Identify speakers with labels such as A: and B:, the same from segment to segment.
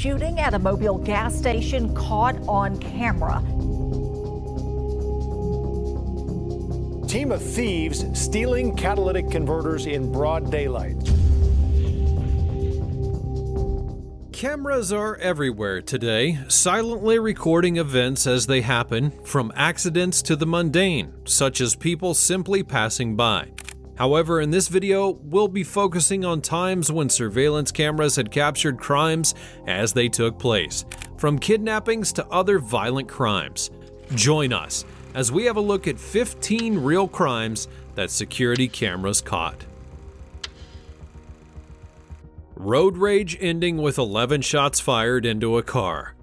A: shooting at a Mobil gas station caught on camera.
B: Team of thieves stealing catalytic converters in broad daylight.
C: Cameras are everywhere today, silently recording events as they happen, from accidents to the mundane, such as people simply passing by. However, in this video, we'll be focusing on times when surveillance cameras had captured crimes as they took place, from kidnappings to other violent crimes. Join us as we have a look at 15 real crimes that security cameras caught. Road rage ending with 11 shots fired into a car.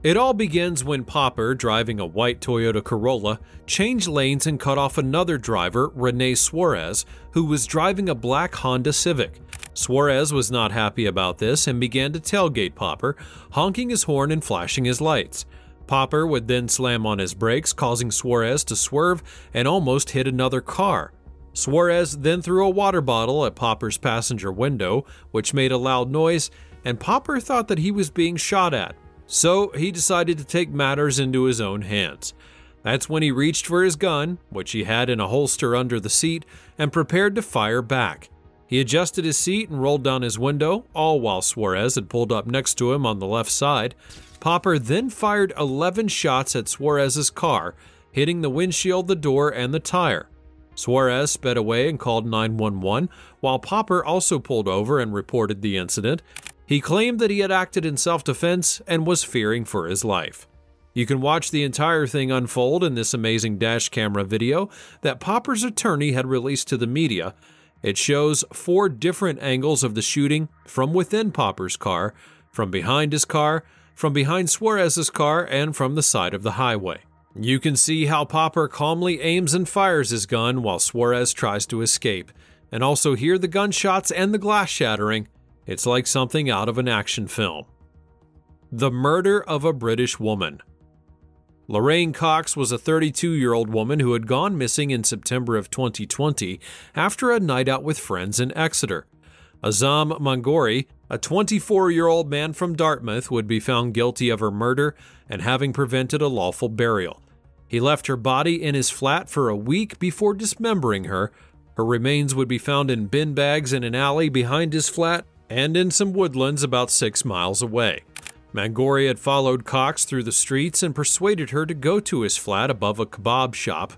C: It all begins when Popper, driving a white Toyota Corolla, changed lanes and cut off another driver, Rene Suarez, who was driving a black Honda Civic. Suarez was not happy about this and began to tailgate Popper, honking his horn and flashing his lights. Popper would then slam on his brakes, causing Suarez to swerve and almost hit another car. Suarez then threw a water bottle at Popper's passenger window, which made a loud noise, and Popper thought that he was being shot at. So he decided to take matters into his own hands. That's when he reached for his gun, which he had in a holster under the seat, and prepared to fire back. He adjusted his seat and rolled down his window, all while Suarez had pulled up next to him on the left side. Popper then fired 11 shots at Suarez's car, hitting the windshield, the door, and the tire. Suarez sped away and called 911, while Popper also pulled over and reported the incident. He claimed that he had acted in self defense and was fearing for his life. You can watch the entire thing unfold in this amazing dash camera video that Popper's attorney had released to the media. It shows four different angles of the shooting from within Popper's car, from behind his car, from behind Suarez's car, and from the side of the highway. You can see how Popper calmly aims and fires his gun while Suarez tries to escape, and also hear the gunshots and the glass shattering. It's like something out of an action film. The murder of a British woman. Lorraine Cox was a 32 year old woman who had gone missing in September of 2020 after a night out with friends in Exeter. Azam Mangori, a 24 year old man from Dartmouth, would be found guilty of her murder and having prevented a lawful burial. He left her body in his flat for a week before dismembering her. Her remains would be found in bin bags in an alley behind his flat and in some woodlands about six miles away. Mangori had followed Cox through the streets and persuaded her to go to his flat above a kebab shop.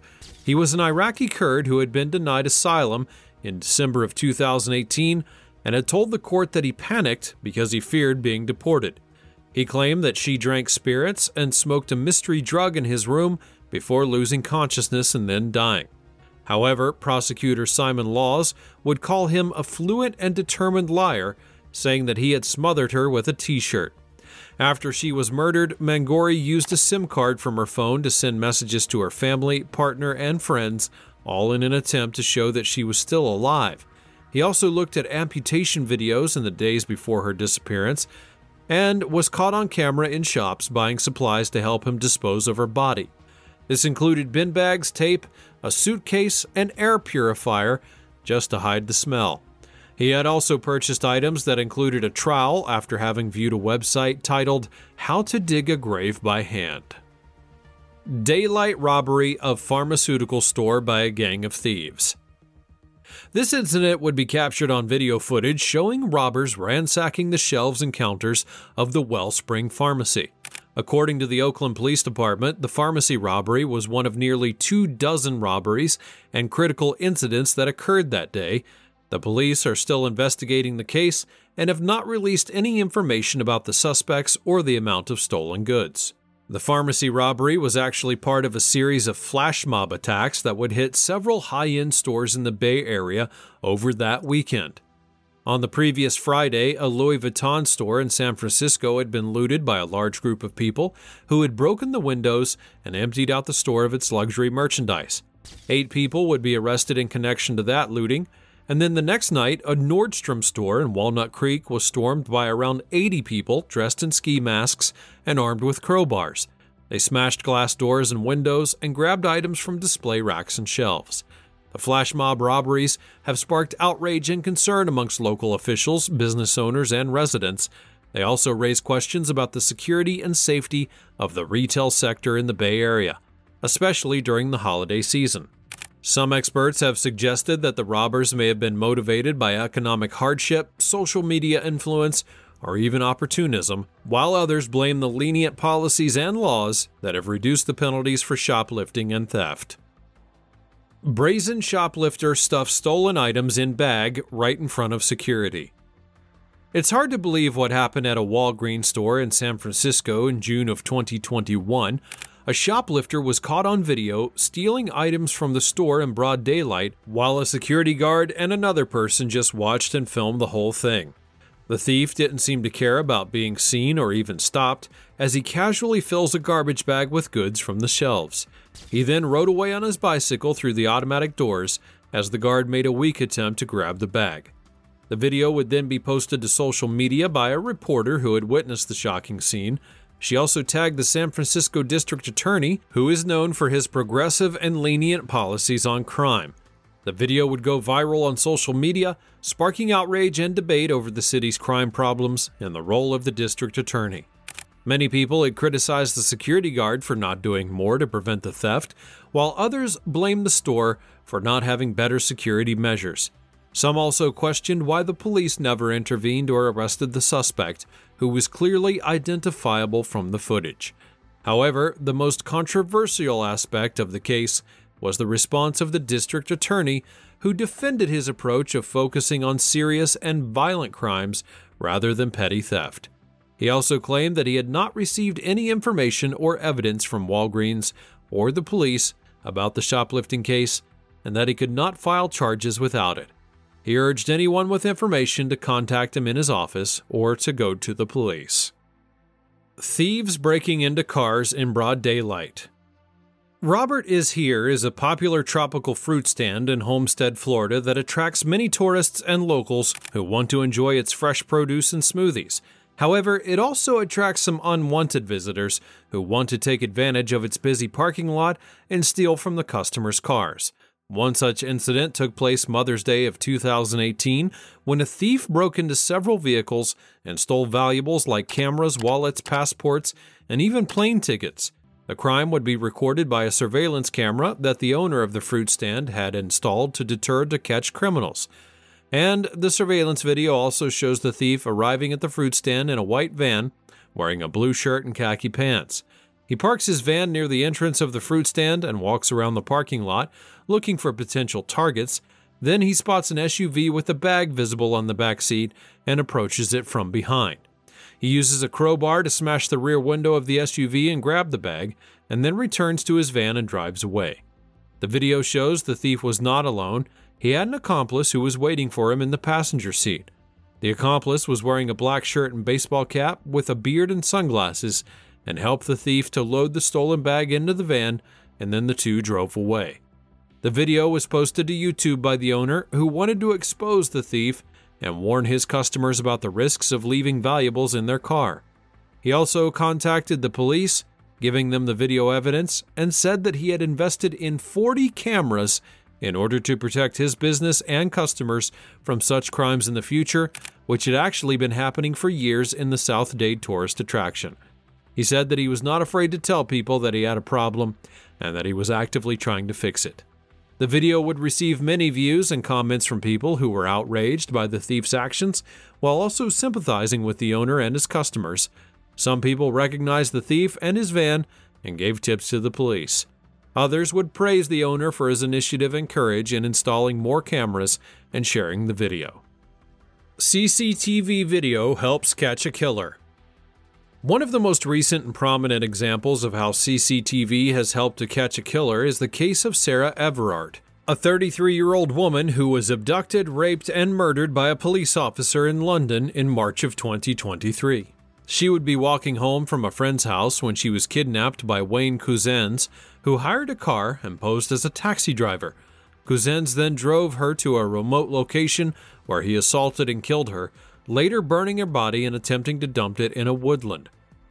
C: He was an Iraqi Kurd who had been denied asylum in December of 2018 and had told the court that he panicked because he feared being deported. He claimed that she drank spirits and smoked a mystery drug in his room before losing consciousness and then dying. However, prosecutor Simon Laws would call him a fluent and determined liar, saying that he had smothered her with a t shirt. After she was murdered, Mangori used a SIM card from her phone to send messages to her family, partner, and friends, all in an attempt to show that she was still alive. He also looked at amputation videos in the days before her disappearance and was caught on camera in shops buying supplies to help him dispose of her body. This included bin bags, tape, a suitcase, and air purifier just to hide the smell. He had also purchased items that included a trowel after having viewed a website titled How to Dig a Grave by Hand. Daylight robbery of pharmaceutical store by a gang of thieves. This incident would be captured on video footage showing robbers ransacking the shelves and counters of the Wellspring Pharmacy. According to the Oakland Police Department, the pharmacy robbery was one of nearly two dozen robberies and critical incidents that occurred that day. The police are still investigating the case and have not released any information about the suspects or the amount of stolen goods. The pharmacy robbery was actually part of a series of flash mob attacks that would hit several high end stores in the Bay Area over that weekend. On the previous Friday, a Louis Vuitton store in San Francisco had been looted by a large group of people who had broken the windows and emptied out the store of its luxury merchandise. Eight people would be arrested in connection to that looting, and then the next night, a Nordstrom store in Walnut Creek was stormed by around 80 people dressed in ski masks and armed with crowbars. They smashed glass doors and windows and grabbed items from display racks and shelves. The flash mob robberies have sparked outrage and concern amongst local officials, business owners, and residents. They also raise questions about the security and safety of the retail sector in the Bay Area, especially during the holiday season. Some experts have suggested that the robbers may have been motivated by economic hardship, social media influence, or even opportunism, while others blame the lenient policies and laws that have reduced the penalties for shoplifting and theft. Brazen shoplifter stuffs stolen items in bag right in front of security. It's hard to believe what happened at a Walgreens store in San Francisco in June of 2021. A shoplifter was caught on video stealing items from the store in broad daylight while a security guard and another person just watched and filmed the whole thing. The thief didn't seem to care about being seen or even stopped, as he casually fills a garbage bag with goods from the shelves. He then rode away on his bicycle through the automatic doors as the guard made a weak attempt to grab the bag. The video would then be posted to social media by a reporter who had witnessed the shocking scene. She also tagged the San Francisco district attorney, who is known for his progressive and lenient policies on crime. The video would go viral on social media, sparking outrage and debate over the city's crime problems and the role of the district attorney. Many people had criticized the security guard for not doing more to prevent the theft, while others blamed the store for not having better security measures. Some also questioned why the police never intervened or arrested the suspect, who was clearly identifiable from the footage. However, the most controversial aspect of the case was the response of the district attorney, who defended his approach of focusing on serious and violent crimes rather than petty theft. He also claimed that he had not received any information or evidence from Walgreens or the police about the shoplifting case and that he could not file charges without it. He urged anyone with information to contact him in his office or to go to the police. Thieves breaking into cars in broad daylight. Robert is Here is a popular tropical fruit stand in Homestead, Florida that attracts many tourists and locals who want to enjoy its fresh produce and smoothies. However, it also attracts some unwanted visitors who want to take advantage of its busy parking lot and steal from the customers' cars. One such incident took place Mother's Day of 2018 when a thief broke into several vehicles and stole valuables like cameras, wallets, passports, and even plane tickets. The crime would be recorded by a surveillance camera that the owner of the fruit stand had installed to deter to catch criminals. And the surveillance video also shows the thief arriving at the fruit stand in a white van, wearing a blue shirt and khaki pants. He parks his van near the entrance of the fruit stand and walks around the parking lot, looking for potential targets. Then he spots an SUV with a bag visible on the back seat and approaches it from behind. He uses a crowbar to smash the rear window of the SUV and grab the bag, and then returns to his van and drives away. The video shows the thief was not alone. He had an accomplice who was waiting for him in the passenger seat. The accomplice was wearing a black shirt and baseball cap with a beard and sunglasses and helped the thief to load the stolen bag into the van, and then the two drove away. The video was posted to YouTube by the owner, who wanted to expose the thief and warn his customers about the risks of leaving valuables in their car. He also contacted the police, giving them the video evidence, and said that he had invested in 40 cameras in order to protect his business and customers from such crimes in the future, which had actually been happening for years in the South Dade tourist attraction. He said that he was not afraid to tell people that he had a problem and that he was actively trying to fix it. The video would receive many views and comments from people who were outraged by the thief's actions, while also sympathizing with the owner and his customers. Some people recognized the thief and his van and gave tips to the police. Others would praise the owner for his initiative and courage in installing more cameras and sharing the video. CCTV video helps catch a killer. One of the most recent and prominent examples of how CCTV has helped to catch a killer is the case of Sarah Everard, a 33 year old woman who was abducted, raped, and murdered by a police officer in London in March of 2023. She would be walking home from a friend's house when she was kidnapped by Wayne Couzens, who hired a car and posed as a taxi driver. Couzens then drove her to a remote location where he assaulted and killed her, later burning her body and attempting to dump it in a woodland.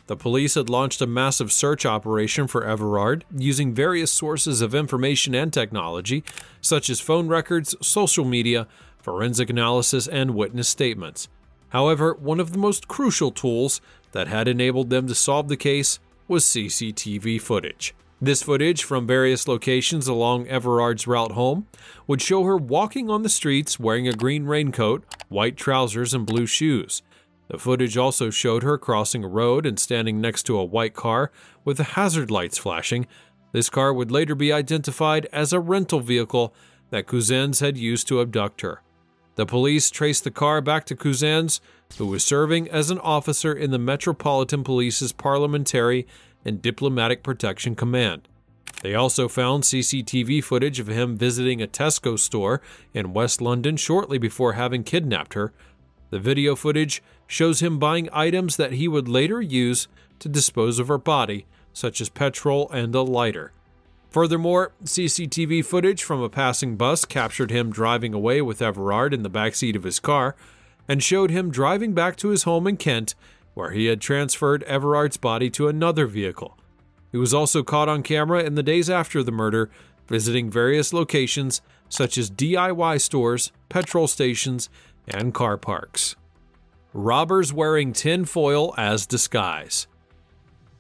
C: The police had launched a massive search operation for Everard using various sources of information and technology, such as phone records, social media, forensic analysis, and witness statements. However, one of the most crucial tools that had enabled them to solve the case was CCTV footage. This footage from various locations along Everard's route home would show her walking on the streets wearing a green raincoat, white trousers, and blue shoes. The footage also showed her crossing a road and standing next to a white car with the hazard lights flashing. This car would later be identified as a rental vehicle that Couzens had used to abduct her. The police traced the car back to Couzens, who was serving as an officer in the Metropolitan Police's Parliamentary and Diplomatic Protection Command. They also found CCTV footage of him visiting a Tesco store in West London shortly before having kidnapped her. The video footage shows him buying items that he would later use to dispose of her body, such as petrol and a lighter. Furthermore, CCTV footage from a passing bus captured him driving away with Everard in the backseat of his car and showed him driving back to his home in Kent, where he had transferred Everard's body to another vehicle. He was also caught on camera in the days after the murder, visiting various locations such as DIY stores, petrol stations, and car parks. Robbers wearing tinfoil as disguise.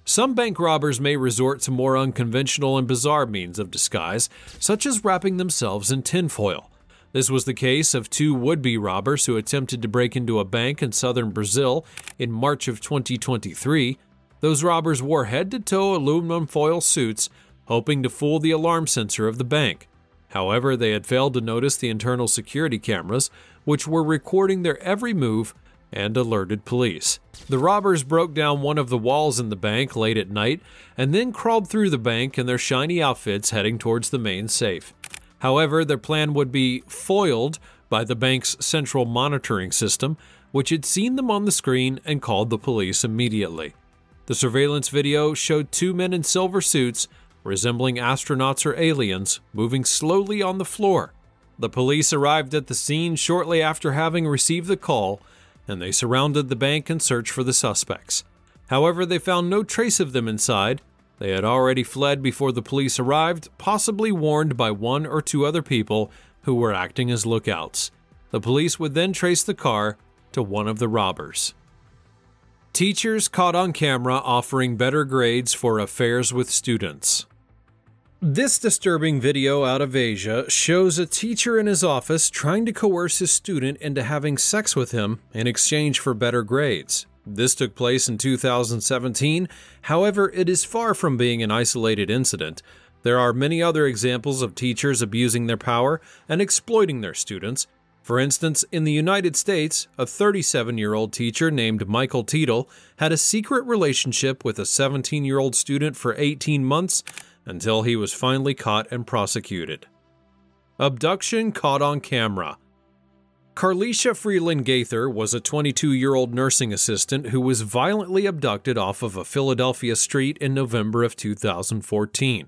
C: Some bank robbers may resort to more unconventional and bizarre means of disguise, such as wrapping themselves in tinfoil. This was the case of two would be robbers who attempted to break into a bank in southern Brazil in March of 2023. Those robbers wore head to toe aluminum foil suits, hoping to fool the alarm sensor of the bank. However, they had failed to notice the internal security cameras, which were recording their every move and alerted police. The robbers broke down one of the walls in the bank late at night and then crawled through the bank in their shiny outfits heading towards the main safe. However, their plan would be foiled by the bank's central monitoring system, which had seen them on the screen and called the police immediately. The surveillance video showed two men in silver suits, resembling astronauts or aliens, moving slowly on the floor. The police arrived at the scene shortly after having received the call and they surrounded the bank and searched for the suspects. However, they found no trace of them inside. They had already fled before the police arrived, possibly warned by one or two other people who were acting as lookouts. The police would then trace the car to one of the robbers. Teachers caught on camera offering better grades for affairs with students. This disturbing video out of Asia shows a teacher in his office trying to coerce his student into having sex with him in exchange for better grades. This took place in 2017, however, it is far from being an isolated incident. There are many other examples of teachers abusing their power and exploiting their students. For instance, in the United States, a 37 year old teacher named Michael Teetle had a secret relationship with a 17 year old student for 18 months until he was finally caught and prosecuted. Abduction caught on camera. Carlesha Freeland Gaither was a 22 year old nursing assistant who was violently abducted off of a Philadelphia street in November of 2014.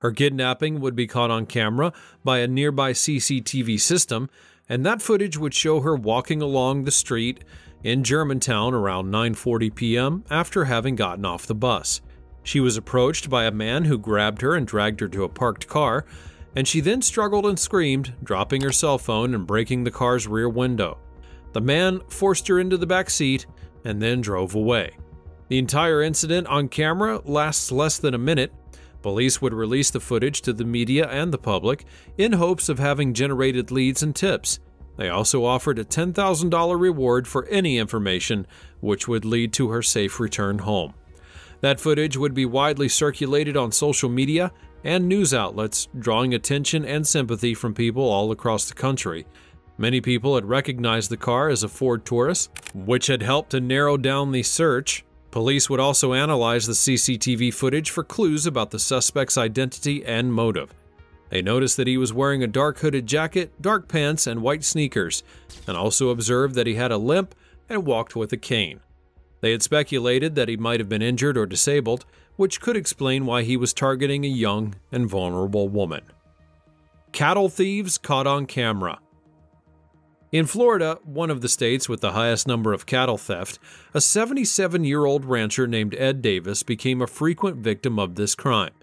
C: Her kidnapping would be caught on camera by a nearby CCTV system, and that footage would show her walking along the street in Germantown around 9:40 p.m. after having gotten off the bus. She was approached by a man who grabbed her and dragged her to a parked car, and she then struggled and screamed, dropping her cell phone and breaking the car's rear window. The man forced her into the back seat and then drove away. The entire incident on camera lasts less than a minute. Police would release the footage to the media and the public in hopes of having generated leads and tips. They also offered a $10,000 reward for any information which would lead to her safe return home. That footage would be widely circulated on social media and news outlets, drawing attention and sympathy from people all across the country. Many people had recognized the car as a Ford Taurus, which had helped to narrow down the search. Police would also analyze the CCTV footage for clues about the suspect's identity and motive. They noticed that he was wearing a dark hooded jacket, dark pants, and white sneakers, and also observed that he had a limp and walked with a cane. They had speculated that he might have been injured or disabled, which could explain why he was targeting a young and vulnerable woman. Cattle thieves caught on camera. In Florida, one of the states with the highest number of cattle theft, a 77 year old rancher named Ed Davis became a frequent victim of this crime.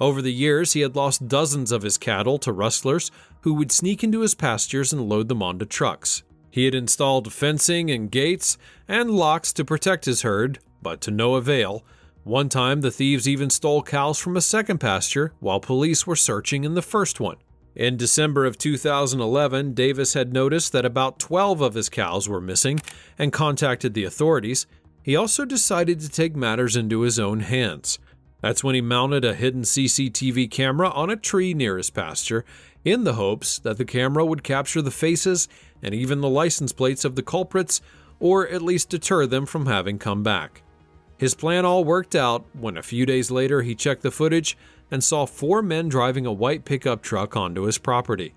C: Over the years, he had lost dozens of his cattle to rustlers who would sneak into his pastures and load them onto trucks. He had installed fencing and gates and locks to protect his herd, but to no avail. One time, the thieves even stole cows from a second pasture while police were searching in the first one. In December of 2011, Davis had noticed that about 12 of his cows were missing and contacted the authorities. He also decided to take matters into his own hands. That's when he mounted a hidden CCTV camera on a tree near his pasture in the hopes that the camera would capture the faces and even the license plates of the culprits, or at least deter them from having come back. His plan all worked out when a few days later he checked the footage and saw four men driving a white pickup truck onto his property.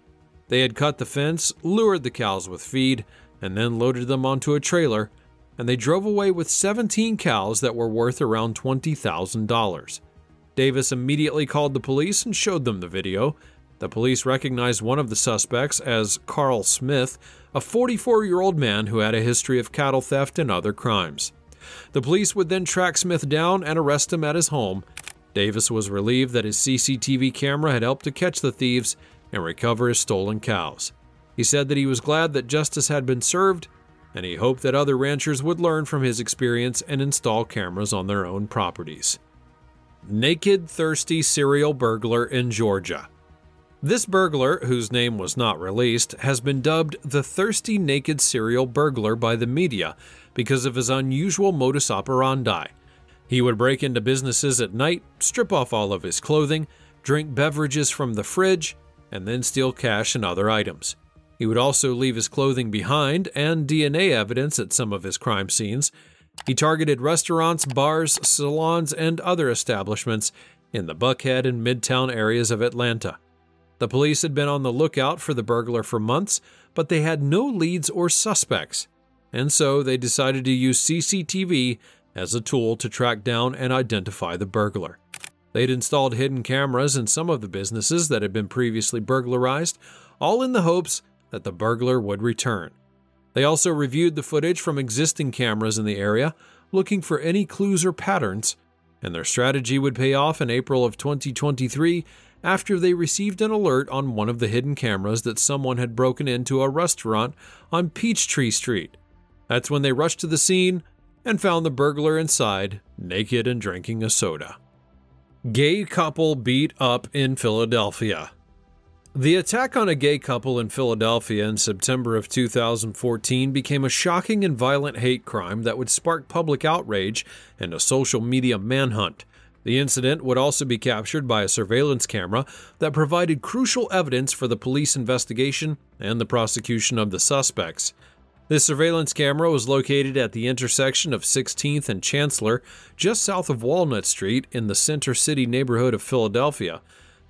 C: They had cut the fence, lured the cows with feed, and then loaded them onto a trailer, and they drove away with 17 cows that were worth around $20,000. Davis immediately called the police and showed them the video, the police recognized one of the suspects as Carl Smith, a 44 year old man who had a history of cattle theft and other crimes. The police would then track Smith down and arrest him at his home. Davis was relieved that his CCTV camera had helped to catch the thieves and recover his stolen cows. He said that he was glad that justice had been served, and he hoped that other ranchers would learn from his experience and install cameras on their own properties. Naked Thirsty Serial Burglar in Georgia. This burglar, whose name was not released, has been dubbed the Thirsty Naked Serial Burglar by the media because of his unusual modus operandi. He would break into businesses at night, strip off all of his clothing, drink beverages from the fridge, and then steal cash and other items. He would also leave his clothing behind and DNA evidence at some of his crime scenes. He targeted restaurants, bars, salons, and other establishments in the Buckhead and Midtown areas of Atlanta. The police had been on the lookout for the burglar for months, but they had no leads or suspects, and so they decided to use CCTV as a tool to track down and identify the burglar. They'd installed hidden cameras in some of the businesses that had been previously burglarized, all in the hopes that the burglar would return. They also reviewed the footage from existing cameras in the area, looking for any clues or patterns, and their strategy would pay off in April of 2023 after they received an alert on one of the hidden cameras that someone had broken into a restaurant on Peachtree Street. That's when they rushed to the scene and found the burglar inside, naked and drinking a soda. Gay couple beat up in Philadelphia. The attack on a gay couple in Philadelphia in September of 2014 became a shocking and violent hate crime that would spark public outrage and a social media manhunt. The incident would also be captured by a surveillance camera that provided crucial evidence for the police investigation and the prosecution of the suspects. This surveillance camera was located at the intersection of 16th and Chancellor, just south of Walnut Street in the Center City neighborhood of Philadelphia.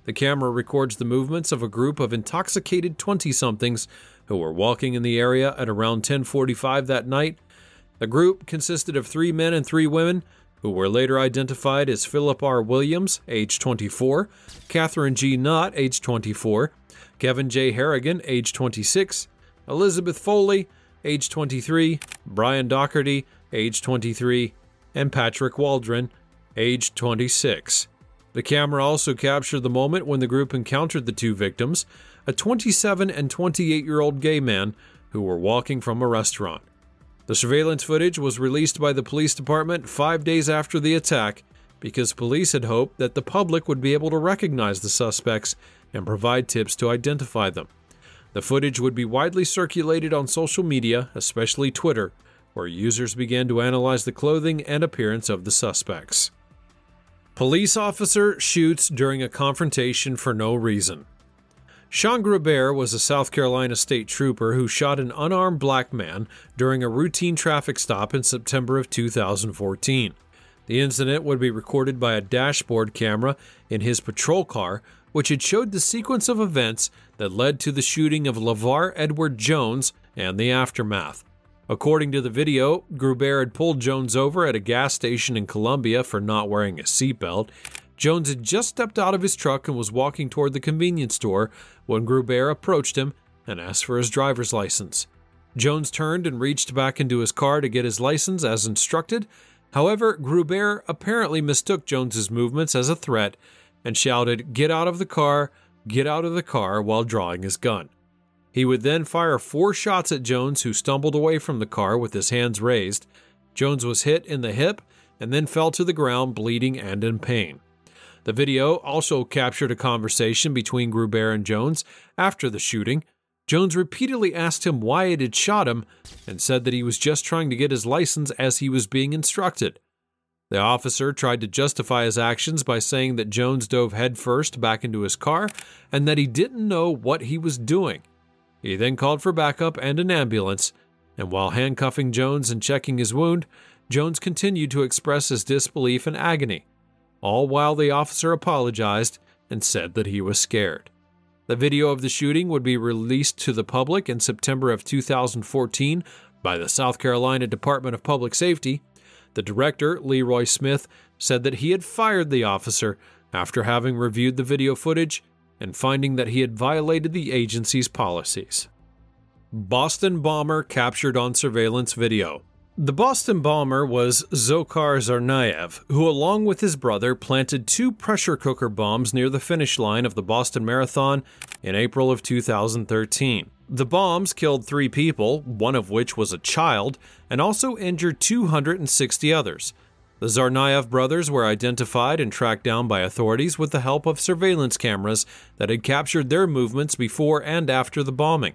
C: The camera records the movements of a group of intoxicated 20-somethings who were walking in the area at around 10:45 that night. The group consisted of 3 men and 3 women who were later identified as Philip R. Williams, age 24, Kathryn G. Knott, age 24, Kevin J. Harrigan, age 26, Elizabeth Foley, age 23, Brian Doherty, age 23, and Patrick Waldron, age 26. The camera also captured the moment when the group encountered the two victims, a 27 and 28 year old gay man who were walking from a restaurant. The surveillance footage was released by the police department five days after the attack because police had hoped that the public would be able to recognize the suspects and provide tips to identify them. The footage would be widely circulated on social media, especially Twitter, where users began to analyze the clothing and appearance of the suspects. Police officer shoots during a confrontation for no reason. Sean Groubert was a South Carolina state trooper who shot an unarmed black man during a routine traffic stop in September of 2014. The incident would be recorded by a dashboard camera in his patrol car, which had showed the sequence of events that led to the shooting of LeVar Edward Jones and the aftermath. According to the video, Groubert had pulled Jones over at a gas station in Columbia for not wearing a seatbelt. Jones had just stepped out of his truck and was walking toward the convenience store when Gruber approached him and asked for his driver's license. Jones turned and reached back into his car to get his license as instructed. However, Gruber apparently mistook Jones's movements as a threat and shouted, Get out of the car, get out of the car, while drawing his gun. He would then fire four shots at Jones, who stumbled away from the car with his hands raised. Jones was hit in the hip and then fell to the ground, bleeding and in pain. The video also captured a conversation between Gruber and Jones after the shooting. Jones repeatedly asked him why it had shot him and said that he was just trying to get his license as he was being instructed. The officer tried to justify his actions by saying that Jones dove headfirst back into his car and that he didn't know what he was doing. He then called for backup and an ambulance, and while handcuffing Jones and checking his wound, Jones continued to express his disbelief and agony, all while the officer apologized and said that he was scared. The video of the shooting would be released to the public in September of 2014 by the South Carolina Department of Public Safety. The director, Leroy Smith, said that he had fired the officer after having reviewed the video footage and finding that he had violated the agency's policies. Boston bomber captured on surveillance video. The Boston bomber was Dzhokhar Tsarnaev, who, along with his brother, planted two pressure cooker bombs near the finish line of the Boston Marathon in April of 2013. The bombs killed three people, one of which was a child, and also injured 260 others. The Tsarnaev brothers were identified and tracked down by authorities with the help of surveillance cameras that had captured their movements before and after the bombing.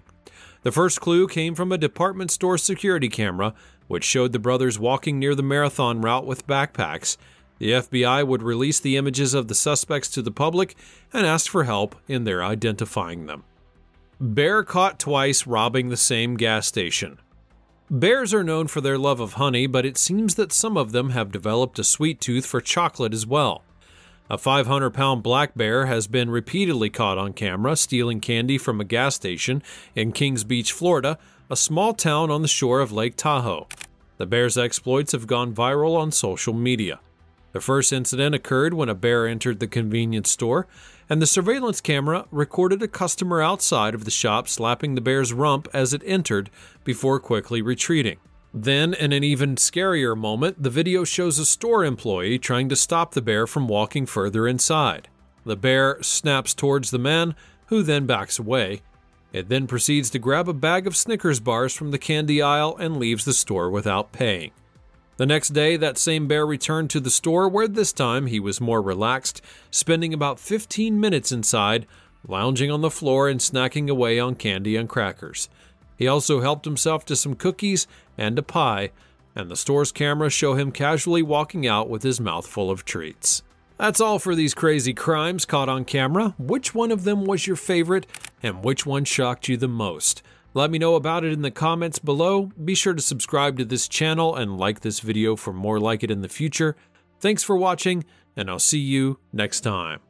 C: The first clue came from a department store security camera, which showed the brothers walking near the marathon route with backpacks. The FBI would release the images of the suspects to the public and ask for help in their identifying them. Bear caught twice robbing the same gas station. Bears are known for their love of honey, but it seems that some of them have developed a sweet tooth for chocolate as well. A 500 pound black bear has been repeatedly caught on camera stealing candy from a gas station in Kings Beach, Florida, a small town on the shore of Lake Tahoe. The bear's exploits have gone viral on social media. The first incident occurred when a bear entered the convenience store and the surveillance camera recorded a customer outside of the shop slapping the bear's rump as it entered before quickly retreating. Then, in an even scarier moment, the video shows a store employee trying to stop the bear from walking further inside. The bear snaps towards the man, who then backs away. It then proceeds to grab a bag of Snickers bars from the candy aisle and leaves the store without paying. The next day, that same bear returned to the store where this time he was more relaxed, spending about 15 minutes inside, lounging on the floor and snacking away on candy and crackers. He also helped himself to some cookies and a pie, and the store's cameras show him casually walking out with his mouth full of treats. That's all for these crazy crimes caught on camera. Which one of them was your favorite, and which one shocked you the most? Let me know about it in the comments below. Be sure to subscribe to this channel and like this video for more like it in the future. Thanks for watching, and I'll see you next time.